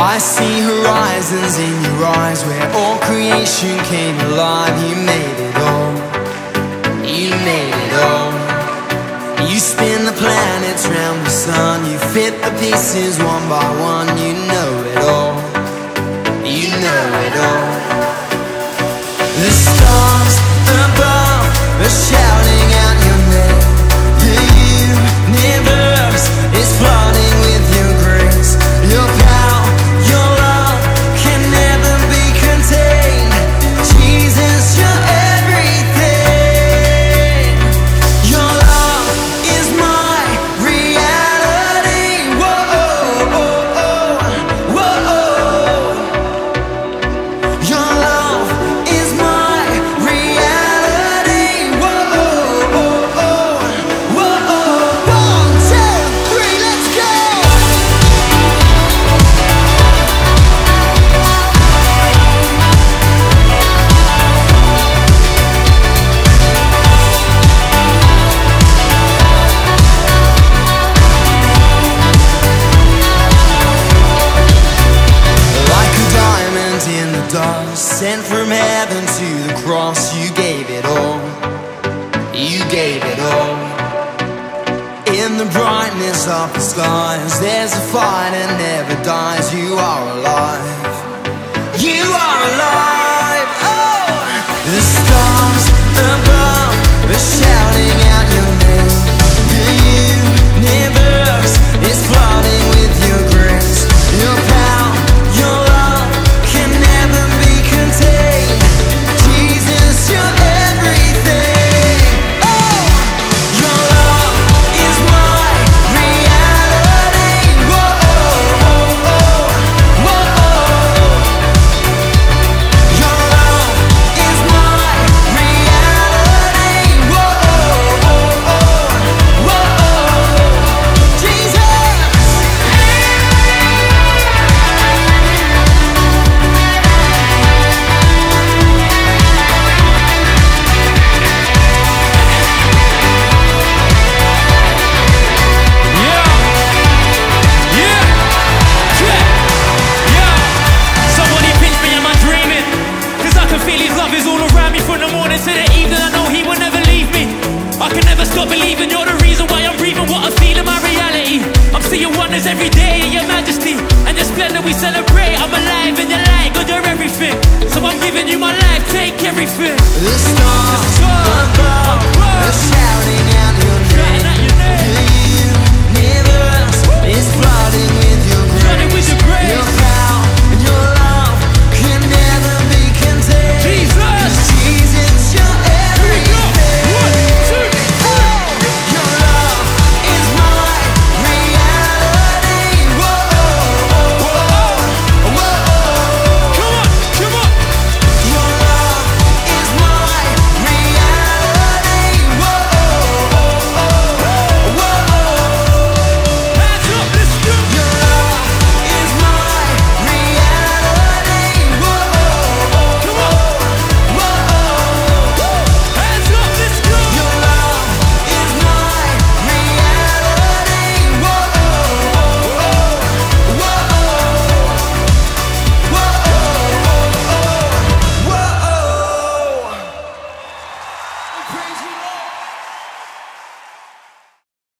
I see horizons in your eyes where all creation came alive. You made it all. You made it all. You spin the planets round the sun. You fit the pieces one by one. You know it all. You know it all. The stars above are shouting sent from heaven to the cross, you gave it all. You gave it all. In the brightness of the skies, there's a fire that never dies. You are alive. You're the reason why I'm breathing what I feel in my reality. I'm seeing wonders every day in your majesty and your splendor we celebrate. I'm alive in your light,